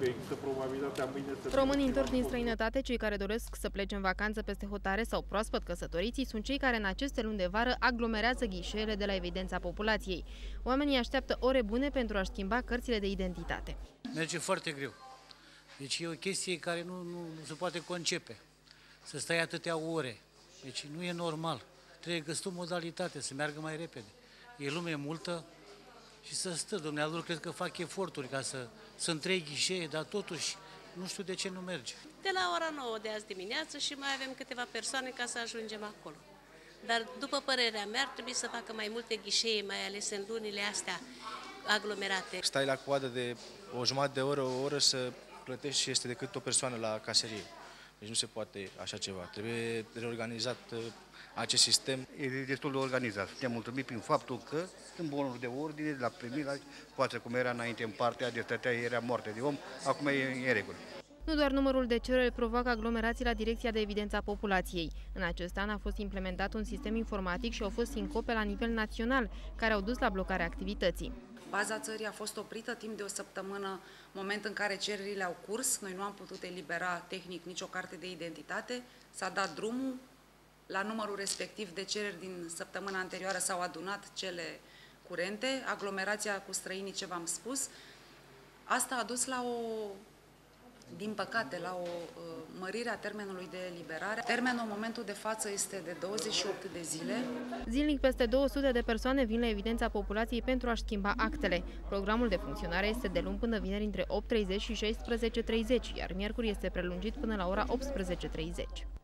că există probabilitatea mâine să... Românii întorși din străinătate, cei care doresc să plece în vacanță peste hotare sau proaspăt căsătoriții, sunt cei care în aceste luni de vară aglomerează ghișeele de la evidența populației. Oamenii așteaptă ore bune pentru a schimba cărțile de identitate. Merge foarte greu. Deci e o chestie care nu, nu, nu se poate concepe. Să stai atâtea ore. Deci nu e normal. Trebuie găsit o modalitate să meargă mai repede. E lume multă și să stă. Dumnealor cred că fac eforturi ca să sunt trei ghișee, dar totuși nu știu de ce nu merge. De la ora 9 de azi dimineață și mai avem câteva persoane ca să ajungem acolo. Dar, după părerea mea, ar trebui să facă mai multe ghișee, mai ales în lunile astea aglomerate. Stai la coadă de o jumătate de oră, o oră să plătești și este decât o persoană la caserie. Deci nu se poate așa ceva. Trebuie reorganizat uh, acest sistem. E destul de organizat. Suntem mulțumit prin faptul că sunt bonuri de ordine, de la primire, poate cum era înainte în partea de stătea, era moarte de om, acum e în regulă. Nu doar numărul de cereri provoacă aglomerații la Direcția de Evidență a Populației. În acest an a fost implementat un sistem informatic și au fost sincope la nivel național, care au dus la blocarea activității. Baza țării a fost oprită timp de o săptămână, moment în care cererile au curs. Noi nu am putut elibera tehnic nicio carte de identitate. S-a dat drumul. La numărul respectiv de cereri din săptămâna anterioară s-au adunat cele curente, aglomerația cu străinii, ce v-am spus. Asta a dus la o din păcate, la o uh, mărire a termenului de eliberare. Termenul în momentul de față este de 28 de zile. Zilnic peste 200 de persoane vin la evidența populației pentru a-și schimba actele. Programul de funcționare este de luni până vineri între 8.30 și 16.30, iar miercuri este prelungit până la ora 18.30.